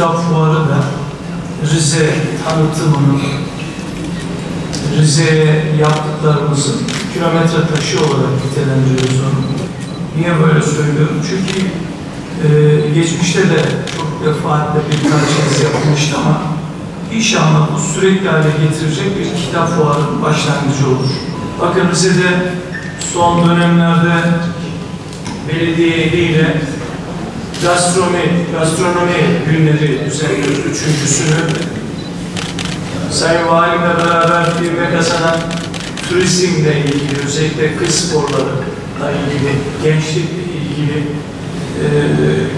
kitap fuarı da Rize tanıtımının, Rize'ye yaptıklarımızın kilometre taşı olarak nitelendiriyoruz onu. Niye böyle söylüyorum? Çünkü e, geçmişte de çok defaatle birkaç kez yapılmıştı ama inşallah bu sürekli hale getirecek bir kitap fuarının başlangıcı olur. Bakın Rize'de son dönemlerde belediye eliyle gastronomi, gastronomi günleri düzenliyoruz. Üçüncüsünü Sayın Valimle beraber bir kazanan turizmle ilgili, özellikle kız sporlarıyla ilgili, gençlikle ilgili e,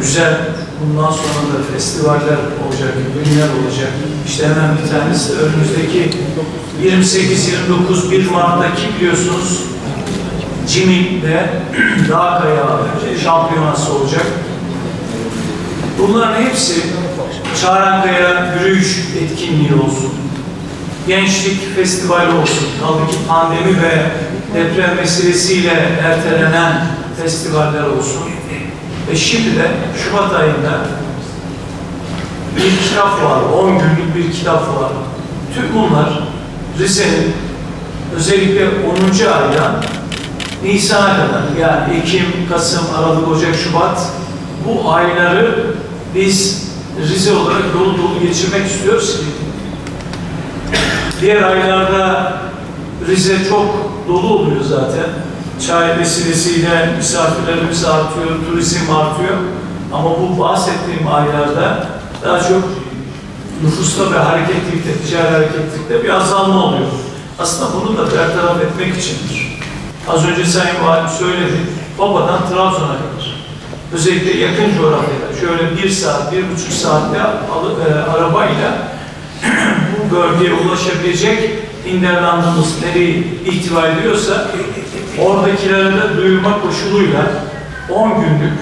güzel bundan sonra da festivaller olacak, günler olacak. İşte hemen bir tanesi önümüzdeki 28-29 1 Mart'taki biliyorsunuz Cimik'te Dağ Kayağı şampiyonası olacak. Bunların hepsi Çağrankaya yürüyüş etkinliği olsun. Gençlik festivali olsun. Kaldı ki pandemi ve deprem meselesiyle ertelenen festivaller olsun. Ve şimdi de Şubat ayında bir kitap var, 10 günlük bir kitap var. Tüm bunlar Rize'nin özellikle 10. aydan Nisan'a kadar yani Ekim, Kasım, Aralık, Ocak, Şubat bu ayları biz Rize olarak dolu dolu geçirmek istiyoruz ki diğer aylarda Rize çok dolu oluyor zaten. Çay vesilesiyle misafirlerimiz artıyor, turizm artıyor. Ama bu bahsettiğim aylarda daha çok nüfusta ve hareketlilikte, ticari hareketlilikte bir azalma oluyor. Aslında bunu da bertaraf etmek içindir. Az önce Sayın Valim söyledi, Baba'dan Trabzon'a kadar. Özellikle yakın coğrafyada, şöyle bir saat, bir buçuk saatte e, arabayla bu bölgeye ulaşabilecek Hinterland'ımız nereyi ihtiva ediyorsa oradakilere de duyurma koşuluyla 10 günlük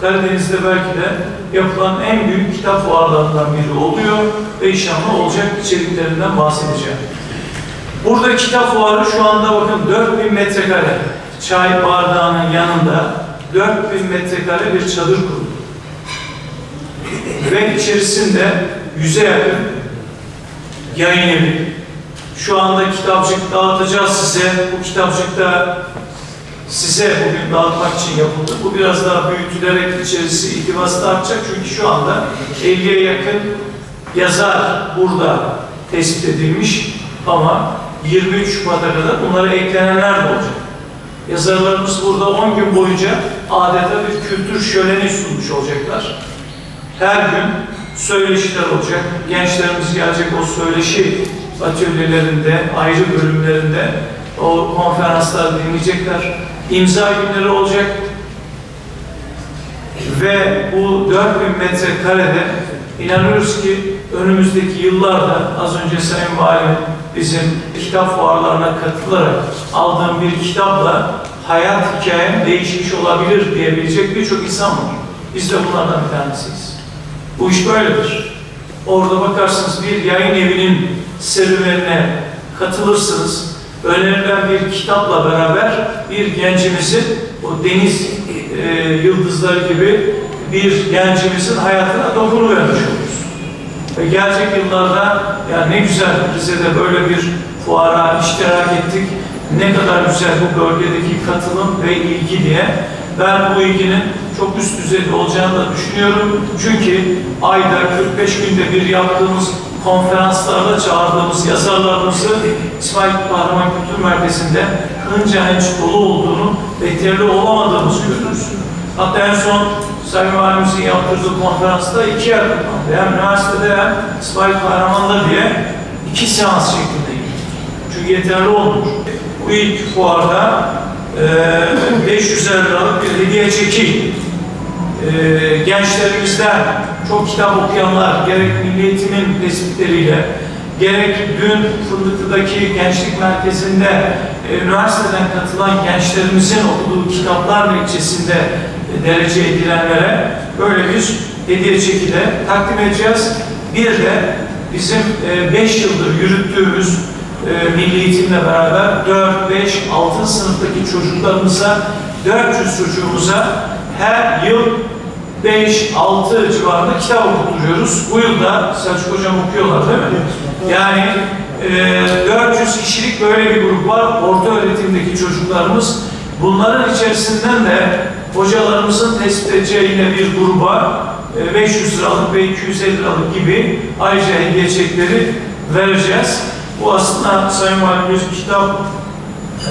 Karadeniz'de belki de yapılan en büyük kitap fuarlarından biri oluyor ve inşallah olacak içeriklerinden bahsedeceğim. Burada kitap fuarı şu anda bakın 4000 metrekare çay bardağının yanında 4000 metrekare bir çadır kuruldu. Ve içerisinde yüze yakın yayın evi. Şu anda kitapçık dağıtacağız size. Bu kitapçıkta size bugün dağıtmak için yapıldı. Bu biraz daha büyütülerek içerisi itibası da artacak. Çünkü şu anda 50'ye yakın yazar burada tespit edilmiş ama 23 Şubat'a kadar bunlara eklenenler de olacak. Yazarlarımız burada 10 gün boyunca adeta bir kültür şöleni sunmuş olacaklar. Her gün söyleşiler olacak. Gençlerimiz gelecek o söyleşi atölyelerinde, ayrı bölümlerinde o konferanslar dinleyecekler. İmza günleri olacak. Ve bu 4000 metrekarede inanıyoruz ki önümüzdeki yıllarda az önce Sayın Valim bizim kitap fuarlarına katılarak aldığım bir kitapla hayat hikayem değişmiş olabilir diyebilecek birçok insan var. Biz de bunlardan bir tanesiyiz. Bu iş böyledir. Orada bakarsınız bir yayın evinin serüvenine katılırsınız. Önerilen bir kitapla beraber bir gencimizin o deniz e, yıldızları gibi bir gencimizin hayatına dokunuvermiş oluruz. Ve gelecek yıllarda ya ne güzel Rize'de böyle bir fuara iştirak ettik. Ne kadar güzel bu bölgedeki katılım ve ilgi diye. Ben bu ilginin çok üst düzeyde olacağını da düşünüyorum. Çünkü ayda 45 günde bir yaptığımız konferanslarda çağırdığımız yazarlarımızı İsmail Kahraman Kültür Merkezi'nde hınca hınç dolu olduğunu ve yeterli olamadığımızı görürüz. Hatta en son Sayın Valimizin yaptırdığı konferansta iki yer kullandı. Hem üniversitede hem İsmail Kahraman'da diye iki seans şeklinde Çünkü yeterli olmuş. Bu ilk fuarda e, 500 liralık bir hediye çeki e, gençlerimizden çok kitap okuyanlar gerek Milli Eğitim'in tespitleriyle gerek dün Fındıklı'daki gençlik merkezinde e, üniversiteden katılan gençlerimizin okuduğu kitaplar neticesinde e, derece edilenlere böyle bir hediye çeki de takdim edeceğiz. Bir de bizim 5 e, yıldır yürüttüğümüz e, Milli Eğitimle beraber 4, 5, 6 sınıftaki çocuklarımıza 400 çocuğumuza her yıl 5-6 civarında kitap okutturuyoruz. Bu yılda Selçuk Hocam okuyorlar değil mi? Yani e, 400 kişilik böyle bir grup var. Orta öğretimdeki çocuklarımız. Bunların içerisinden de hocalarımızın tespit edeceği yine bir gruba e, 500 liralık ve 250 liralık gibi ayrıca hediye çekleri vereceğiz. Bu aslında Sayın Valimiz kitap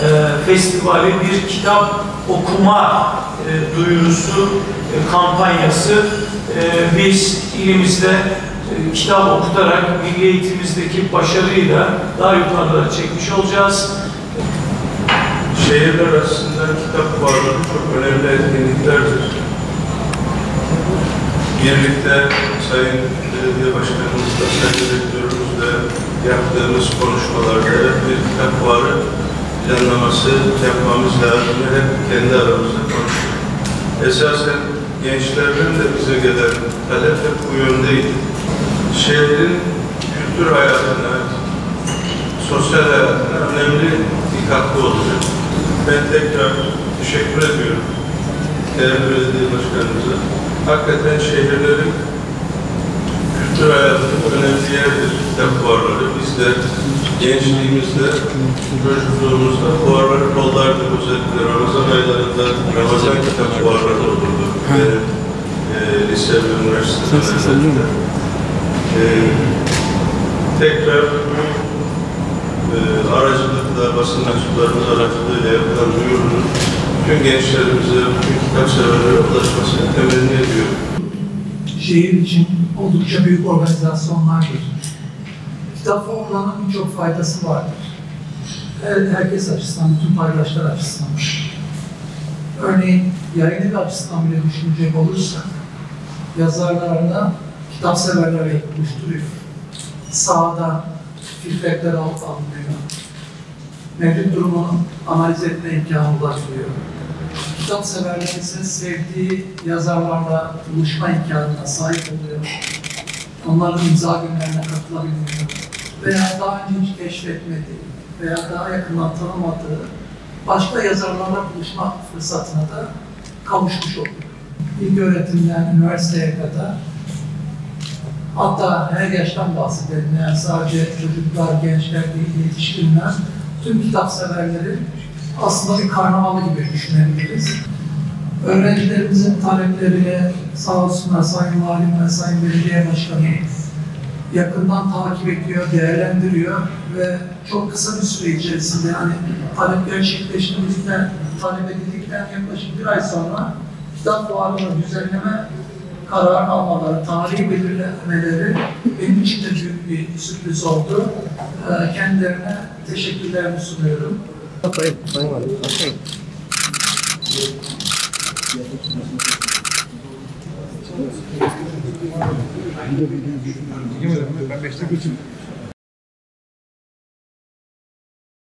e, festivali bir kitap okuma e, duyurusu e, kampanyası. E, biz ilimizde e, kitap okutarak milli eğitimimizdeki başarıyı da daha yukarılara çekmiş olacağız. Şehirler arasında kitap fuarları çok önemli etkinliklerdir. Birlikte Sayın Belediye Başkanımızla, Sayın Direktörümüzle yaptığımız konuşmalarda bir kitap fuarı planlaması yapmamız lazım. Hep kendi aramızda konuştuk. Esasen gençlerden de bize gelen talep hep bu yöndeydi. Şehrin kültür hayatına, sosyal hayatına önemli bir katkı olacak. Ben tekrar teşekkür ediyorum değerli belediye başkanımıza. Hakikaten şehirlerin kültür hayatının yeridir kitap fuarları. Biz de gençliğimizde, çocukluğumuzda fuarları kollardık. Özellikle Ramazan aylarında Ramazan kitap fuarları olurdu. Ve e, lise ve üniversitelerinde. E, tekrar e, aracılıkla, basın mensuplarımız aracılığıyla yapılan duyurunun tüm gençlerimize, tüm kitap severlere ulaşmasını temenni ediyorum. şehir için oldukça büyük organizasyonlardır. Kitap fuarlarının birçok faydası vardır. Her, herkes açısından, bütün paydaşlar açısından. Örneğin yayıncılık açısından bile düşünecek olursak, yazarlarına kitap severleri buluşturuyor. Sahada feedbackler al- alınıyor. Mevcut durumunu analiz etme imkanı ulaşılıyor kitap severler ise sevdiği yazarlarla buluşma imkanına sahip oluyor. Onların imza günlerine katılabiliyor. Veya daha önce hiç keşfetmediği veya daha yakından tanımadığı başka yazarlarla buluşma fırsatına da kavuşmuş oluyor. İlk öğretimden üniversiteye kadar hatta her yaştan bahsedelim. Yani sadece çocuklar, gençler değil, yetişkinler, tüm kitap severleri aslında bir karnavalı gibi düşünebiliriz. Öğrencilerimizin taleplerini sağ olsunlar Sayın Valim ve Sayın Belediye Başkanı yakından takip ediyor, değerlendiriyor ve çok kısa bir süre içerisinde yani talep gerçekleştirdikten, talep edildikten yaklaşık bir ay sonra kitap fuarını düzenleme karar almaları, tarihi belirlemeleri benim için de büyük bir sürpriz oldu. Ee, Kendilerine teşekkürlerimi sunuyorum. Sayın, sayın Sayın. Ben beşte geçim.